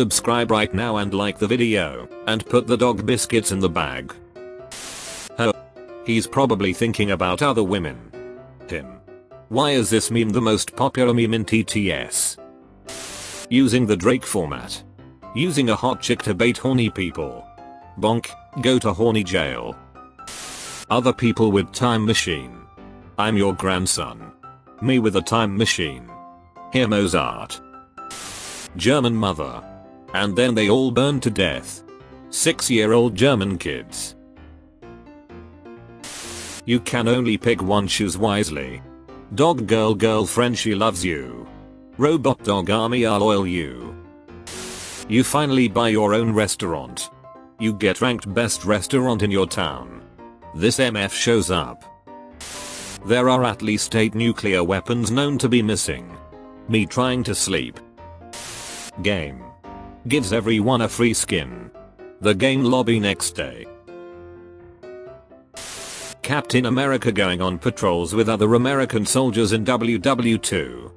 Subscribe right now and like the video, and put the dog biscuits in the bag. Oh. He's probably thinking about other women. Him. Why is this meme the most popular meme in TTS? Using the Drake format. Using a hot chick to bait horny people. Bonk, go to horny jail. Other people with time machine. I'm your grandson. Me with a time machine. Hear Mozart. German mother. And then they all burned to death. 6 year old German kids. You can only pick one choose wisely. Dog girl girlfriend she loves you. Robot dog army I'll oil you. You finally buy your own restaurant. You get ranked best restaurant in your town. This MF shows up. There are at least 8 nuclear weapons known to be missing. Me trying to sleep. Game. Gives everyone a free skin. The game lobby next day. Captain America going on patrols with other American soldiers in WW2.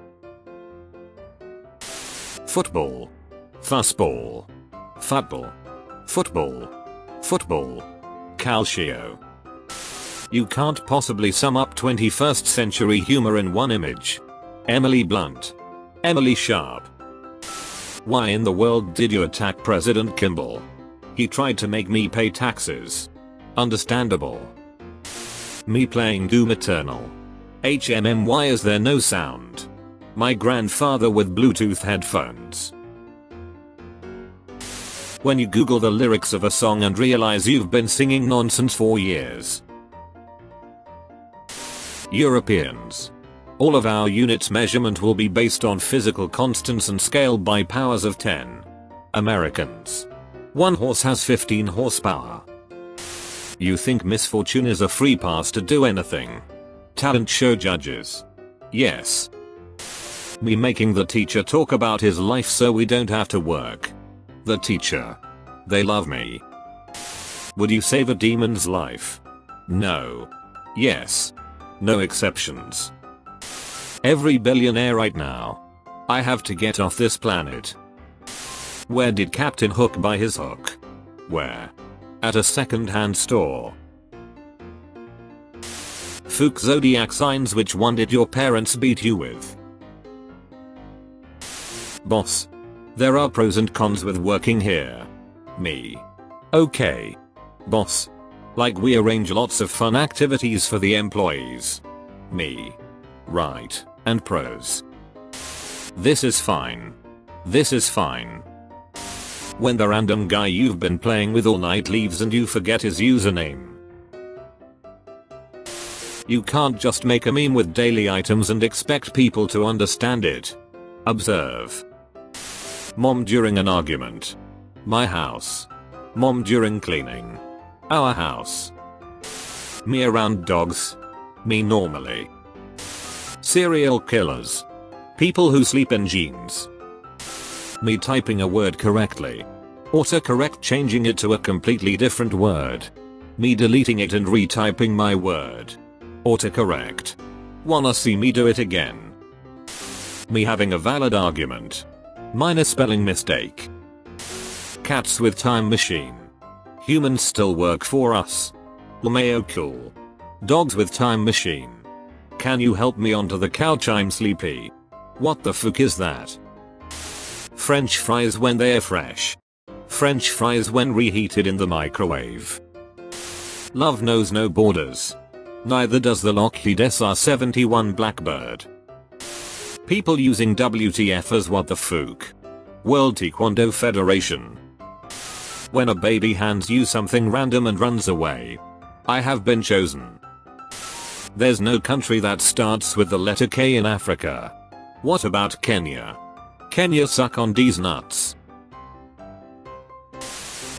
Football. Fussball. Football. Football. Football. Calcio. You can't possibly sum up 21st century humor in one image. Emily Blunt. Emily Sharp. Why in the world did you attack President Kimball? He tried to make me pay taxes. Understandable. Me playing Doom Eternal. HMM why is there no sound? My grandfather with Bluetooth headphones. When you google the lyrics of a song and realize you've been singing nonsense for years. Europeans. All of our units measurement will be based on physical constants and scaled by powers of 10. Americans. One horse has 15 horsepower. You think misfortune is a free pass to do anything? Talent show judges. Yes. Me making the teacher talk about his life so we don't have to work. The teacher. They love me. Would you save a demon's life? No. Yes. No exceptions. Every billionaire right now. I have to get off this planet. Where did Captain Hook buy his hook? Where? At a second-hand store. Fook zodiac signs which one did your parents beat you with? Boss. There are pros and cons with working here. Me. Okay. Boss. Like we arrange lots of fun activities for the employees. Me. Right and pros. This is fine. This is fine. When the random guy you've been playing with all night leaves and you forget his username. You can't just make a meme with daily items and expect people to understand it. Observe. Mom during an argument. My house. Mom during cleaning. Our house. Me around dogs. Me normally. Serial killers. People who sleep in jeans. Me typing a word correctly. Autocorrect changing it to a completely different word. Me deleting it and retyping my word. Autocorrect. Wanna see me do it again? Me having a valid argument. Minor spelling mistake. Cats with time machine. Humans still work for us. LMAO cool. Dogs with time machine. Can you help me onto the couch I'm sleepy. What the fuck is that? French fries when they're fresh. French fries when reheated in the microwave. Love knows no borders. Neither does the Lockheed SR-71 Blackbird. People using WTF as what the fuck. World Taekwondo Federation. When a baby hands you something random and runs away. I have been chosen. There's no country that starts with the letter K in Africa. What about Kenya? Kenya suck on these nuts.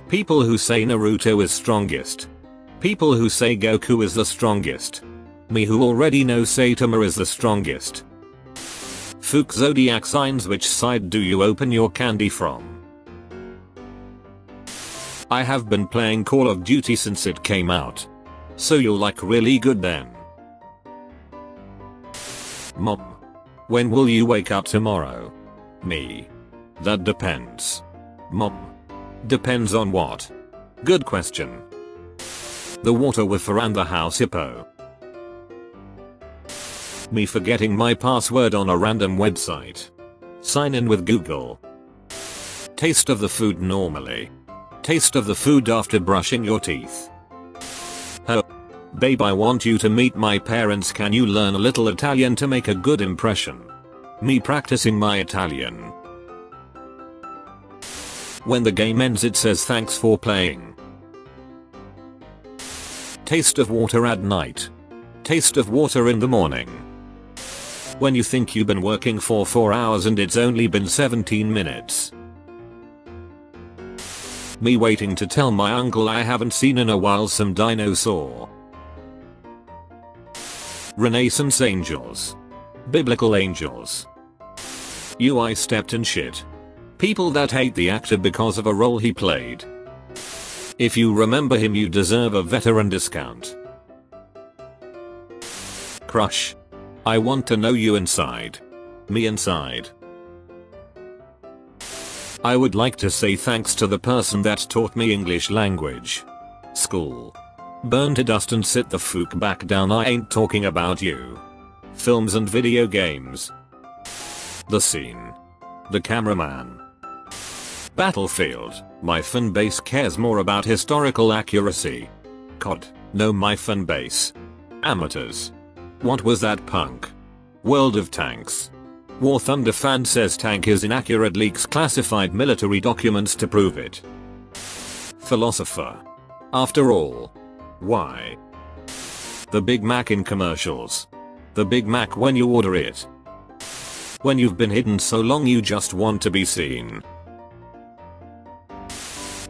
People who say Naruto is strongest. People who say Goku is the strongest. Me who already know Saitama is the strongest. Fook zodiac signs which side do you open your candy from? I have been playing Call of Duty since it came out. So you're like really good then. Mom. When will you wake up tomorrow? Me. That depends. Mom. Depends on what? Good question. The water with and the house hippo. Me forgetting my password on a random website. Sign in with Google. Taste of the food normally. Taste of the food after brushing your teeth. Babe I want you to meet my parents can you learn a little Italian to make a good impression? Me practicing my Italian. When the game ends it says thanks for playing. Taste of water at night. Taste of water in the morning. When you think you've been working for 4 hours and it's only been 17 minutes. Me waiting to tell my uncle I haven't seen in a while some dinosaur. Renaissance angels. Biblical angels. UI stepped in shit. People that hate the actor because of a role he played. If you remember him you deserve a veteran discount. Crush. I want to know you inside. Me inside. I would like to say thanks to the person that taught me English language. School. Burn to dust and sit the fuck back down I ain't talking about you. Films and video games. The scene. The cameraman. Battlefield. My fan base cares more about historical accuracy. COD. No my fan base. Amateurs. What was that punk? World of Tanks. War Thunder fan says tank is inaccurate leaks classified military documents to prove it. Philosopher. After all, why? The Big Mac in commercials. The Big Mac when you order it. When you've been hidden so long you just want to be seen.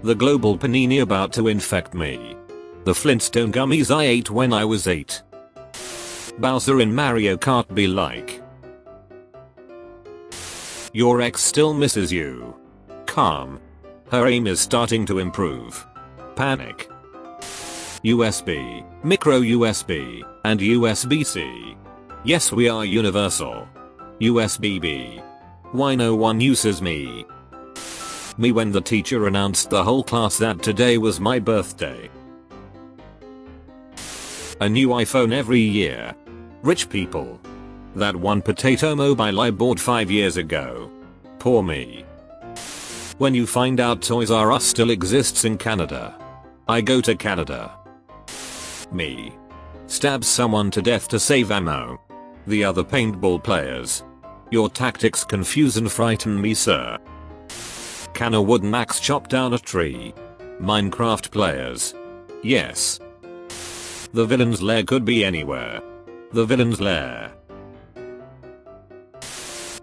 The global panini about to infect me. The Flintstone gummies I ate when I was 8. Bowser in Mario Kart be like. Your ex still misses you. Calm. Her aim is starting to improve. Panic. USB, micro USB, and USB-C. Yes we are universal. USB-B. Why no one uses me? Me when the teacher announced the whole class that today was my birthday. A new iPhone every year. Rich people. That one potato mobile I bought 5 years ago. Poor me. When you find out Toys R Us still exists in Canada. I go to Canada. Me. Stabs someone to death to save ammo. The other paintball players. Your tactics confuse and frighten me sir. Can a wooden axe chop down a tree? Minecraft players. Yes. The villain's lair could be anywhere. The villain's lair.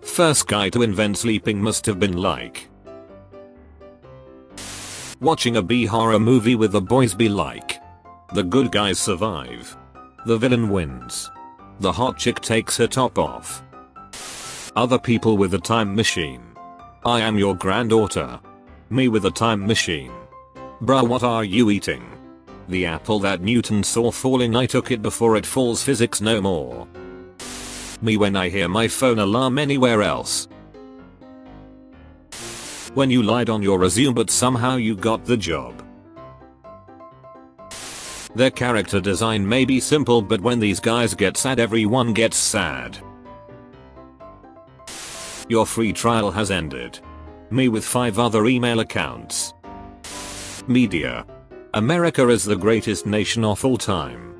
First guy to invent sleeping must have been like. Watching a B horror movie with the boys be like. The good guys survive. The villain wins. The hot chick takes her top off. Other people with a time machine. I am your granddaughter. Me with a time machine. Bruh what are you eating? The apple that Newton saw falling I took it before it falls physics no more. Me when I hear my phone alarm anywhere else. When you lied on your resume but somehow you got the job. Their character design may be simple but when these guys get sad everyone gets sad. Your free trial has ended. Me with 5 other email accounts. Media. America is the greatest nation of all time.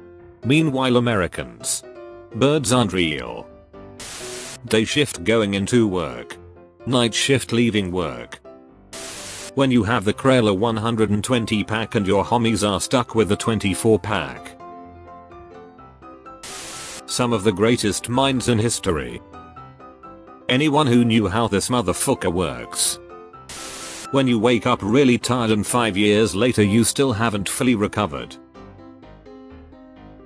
Meanwhile Americans. Birds aren't real. Day shift going into work. Night shift leaving work. When you have the Crayola 120 pack and your homies are stuck with the 24 pack. Some of the greatest minds in history. Anyone who knew how this motherfucker works. When you wake up really tired and 5 years later you still haven't fully recovered.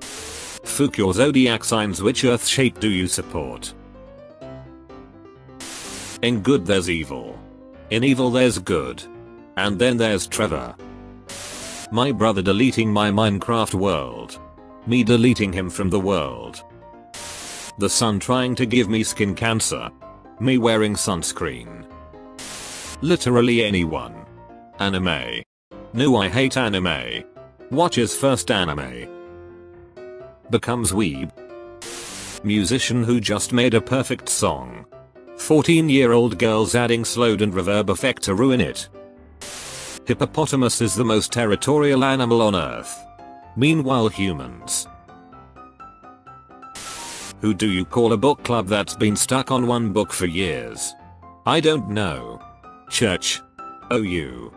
Fuck your zodiac signs which earth shape do you support? In good there's evil. In evil there's good. And then there's Trevor. My brother deleting my Minecraft world. Me deleting him from the world. The sun trying to give me skin cancer. Me wearing sunscreen. Literally anyone. Anime. No I hate anime. Watches first anime. Becomes weeb. Musician who just made a perfect song. 14 year old girls adding slowed and reverb effect to ruin it. Hippopotamus is the most territorial animal on earth. Meanwhile humans. Who do you call a book club that's been stuck on one book for years? I don't know. Church. You.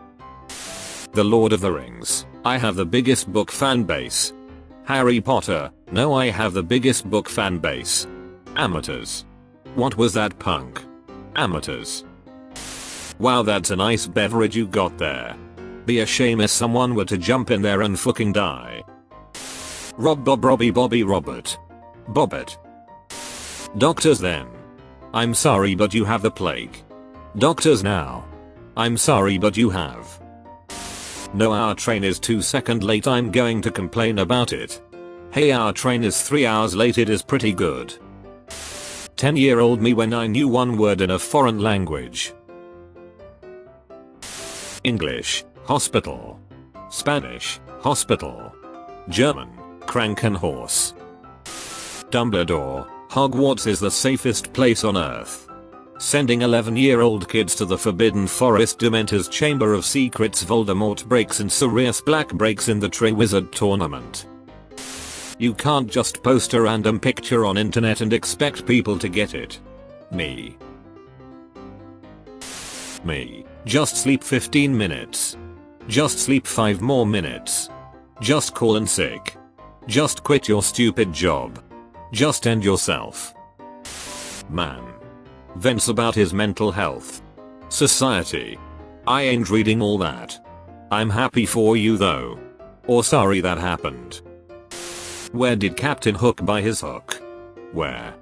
The Lord of the Rings. I have the biggest book fan base. Harry Potter. No I have the biggest book fan base. Amateurs. What was that punk? Amateurs. Wow that's a nice beverage you got there. Be a shame if someone were to jump in there and fucking die. Rob Bob Robbie Bobby Robert. Bobbit. Doctors then. I'm sorry but you have the plague. Doctors now. I'm sorry but you have. No our train is 2 second late I'm going to complain about it. Hey our train is 3 hours late it is pretty good. 10 year old me when I knew one word in a foreign language. English, hospital. Spanish, hospital. German, Krankenhaus. Dumbledore, Hogwarts is the safest place on earth. Sending 11 year old kids to the Forbidden Forest Dementor's Chamber of Secrets Voldemort breaks and Sirius Black breaks in the Triwizard Tournament. You can't just post a random picture on internet and expect people to get it. Me. Me. Just sleep 15 minutes. Just sleep 5 more minutes. Just call in sick. Just quit your stupid job. Just end yourself. Man. Vents about his mental health. Society. I ain't reading all that. I'm happy for you though. Or sorry that happened. Where did Captain Hook buy his hook? Where?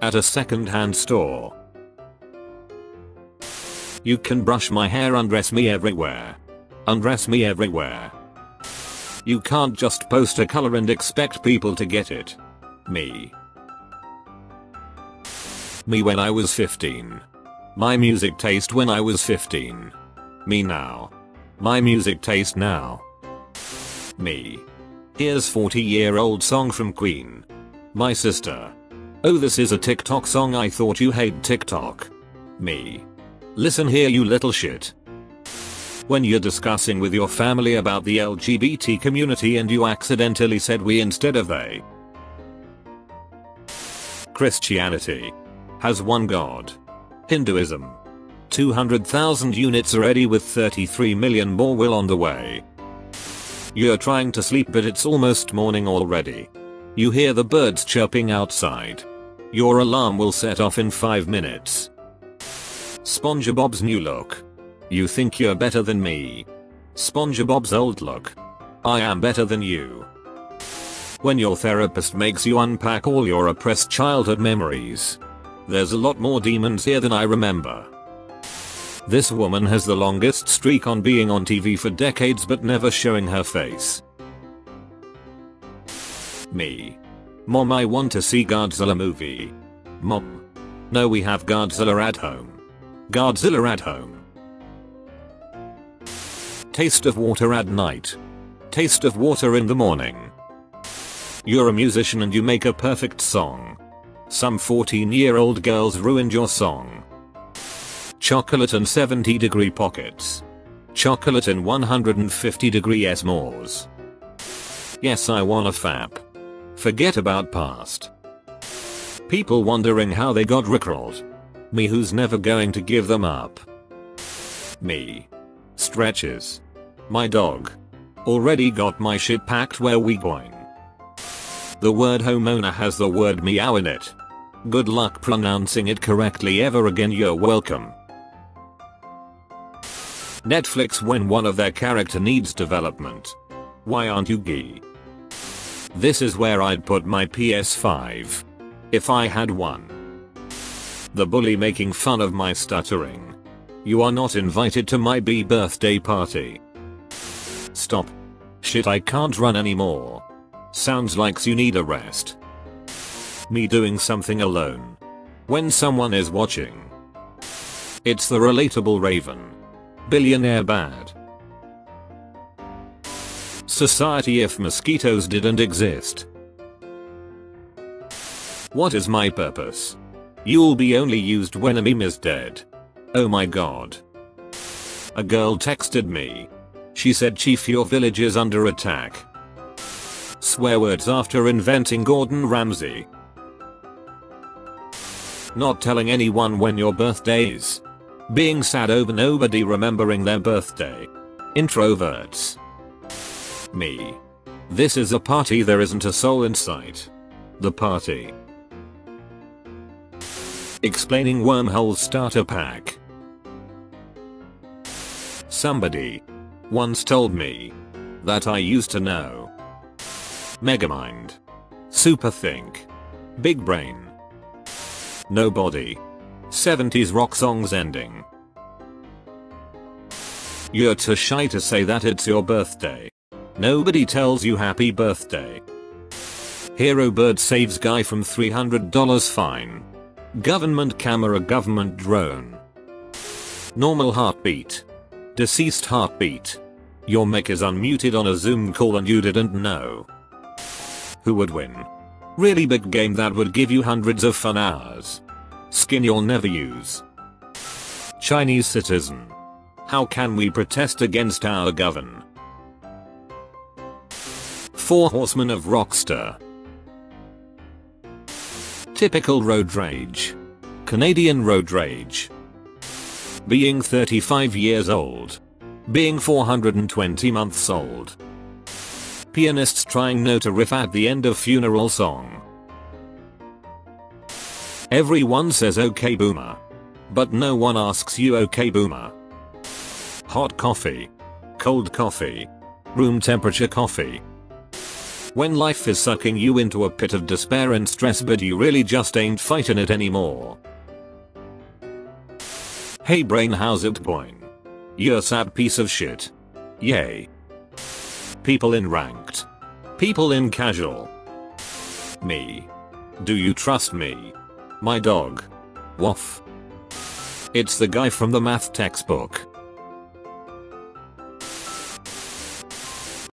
At a second-hand store. You can brush my hair undress me everywhere. Undress me everywhere. You can't just post a color and expect people to get it. Me. Me when I was 15. My music taste when I was 15. Me now. My music taste now. Me. Here's 40 year old song from Queen. My sister. Oh this is a TikTok song I thought you hate TikTok. Me. Listen here you little shit. When you're discussing with your family about the LGBT community and you accidentally said we instead of they. Christianity. Has one god. Hinduism. 200,000 units already with 33 million more will on the way. You're trying to sleep but it's almost morning already. You hear the birds chirping outside. Your alarm will set off in 5 minutes. SpongeBob's new look. You think you're better than me. SpongeBob's old look. I am better than you. When your therapist makes you unpack all your oppressed childhood memories. There's a lot more demons here than I remember. This woman has the longest streak on being on TV for decades but never showing her face. Me. Mom I want to see Godzilla movie. Mom. No we have Godzilla at home. Godzilla at home. Taste of water at night. Taste of water in the morning. You're a musician and you make a perfect song. Some 14 year old girls ruined your song. Chocolate and 70 degree pockets. Chocolate in 150 degree s'mores. Yes I wanna fap. Forget about past. People wondering how they got rickrolled. Me who's never going to give them up. Me. Stretches. My dog. Already got my shit packed where we going. The word homeowner has the word meow in it. Good luck pronouncing it correctly ever again you're welcome. Netflix when one of their character needs development. Why aren't you gay? This is where I'd put my PS5. If I had one. The bully making fun of my stuttering. You are not invited to my B birthday party. Stop. Shit I can't run anymore. Sounds like you need a rest. Me doing something alone. When someone is watching. It's the relatable raven. Billionaire bad. Society if mosquitoes didn't exist. What is my purpose? You'll be only used when a meme is dead. Oh my god. A girl texted me. She said chief your village is under attack. Swear words after inventing Gordon Ramsay. Not telling anyone when your birthday is. Being sad over nobody remembering their birthday. Introverts. Me. This is a party there isn't a soul in sight. The party. Explaining wormhole starter pack. Somebody once told me that I used to know. Megamind. Superthink. Big brain. Nobody. 70s rock songs ending. You're too shy to say that it's your birthday. Nobody tells you happy birthday. Hero bird saves guy from $300 fine. Government camera government drone. Normal heartbeat. Deceased heartbeat. Your mic is unmuted on a Zoom call and you didn't know. Who would win? Really big game that would give you hundreds of fun hours. Skin you'll never use. Chinese citizen. How can we protest against our govern? Four Horsemen of Rockstar. Typical road rage. Canadian road rage. Being 35 years old. Being 420 months old. Pianists trying no to riff at the end of funeral song. Everyone says okay boomer. But no one asks you okay boomer. Hot coffee. Cold coffee. Room temperature coffee. When life is sucking you into a pit of despair and stress but you really just ain't fighting it anymore. Hey brain how's it going? You're sad piece of shit. Yay. People in ranked. People in casual. Me. Do you trust me? My dog. Woof. It's the guy from the math textbook.